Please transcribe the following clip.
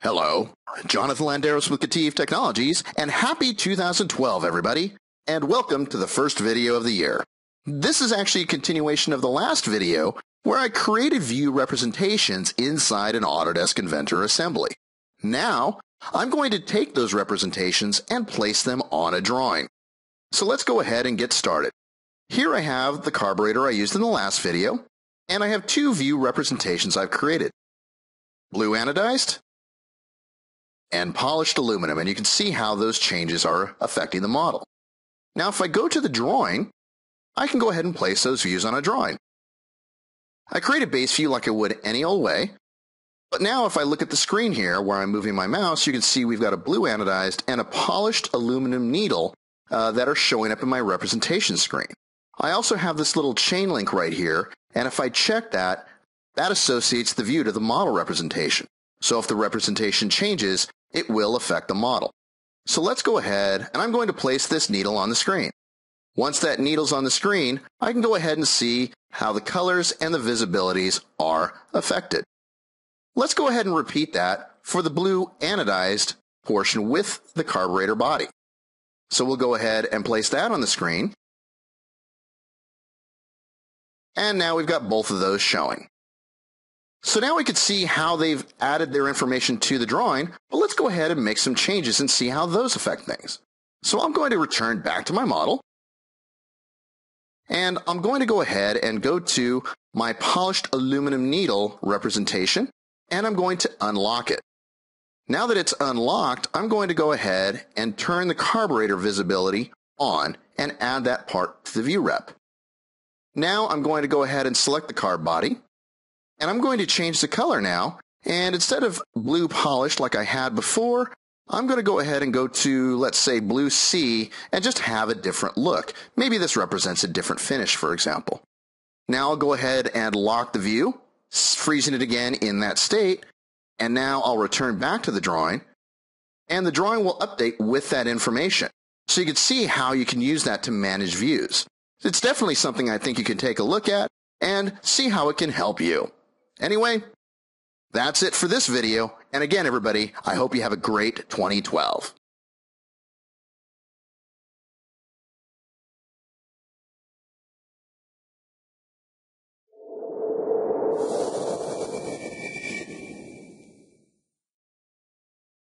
Hello, Jonathan Landeros with KETIV Technologies, and happy 2012, everybody, and welcome to the first video of the year. This is actually a continuation of the last video where I created view representations inside an Autodesk Inventor assembly. Now, I'm going to take those representations and place them on a drawing. So let's go ahead and get started. Here I have the carburetor I used in the last video, and I have two view representations I've created. Blue anodized and polished aluminum, and you can see how those changes are affecting the model. Now, if I go to the drawing, I can go ahead and place those views on a drawing. I create a base view like I would any old way, but now if I look at the screen here where I'm moving my mouse, you can see we've got a blue anodized and a polished aluminum needle uh, that are showing up in my representation screen. I also have this little chain link right here, and if I check that, that associates the view to the model representation. So if the representation changes, it will affect the model. So let's go ahead and I'm going to place this needle on the screen. Once that needle's on the screen, I can go ahead and see how the colors and the visibilities are affected. Let's go ahead and repeat that for the blue anodized portion with the carburetor body. So we'll go ahead and place that on the screen. And now we've got both of those showing. So now we can see how they've added their information to the drawing, but let's go ahead and make some changes and see how those affect things. So I'm going to return back to my model, and I'm going to go ahead and go to my polished aluminum needle representation, and I'm going to unlock it. Now that it's unlocked, I'm going to go ahead and turn the carburetor visibility on and add that part to the view rep. Now I'm going to go ahead and select the carb body, and I'm going to change the color now. And instead of blue polished like I had before, I'm going to go ahead and go to, let's say, blue C and just have a different look. Maybe this represents a different finish, for example. Now I'll go ahead and lock the view, freezing it again in that state. And now I'll return back to the drawing and the drawing will update with that information. So you can see how you can use that to manage views. It's definitely something I think you can take a look at and see how it can help you. Anyway, that's it for this video. And again, everybody, I hope you have a great 2012. you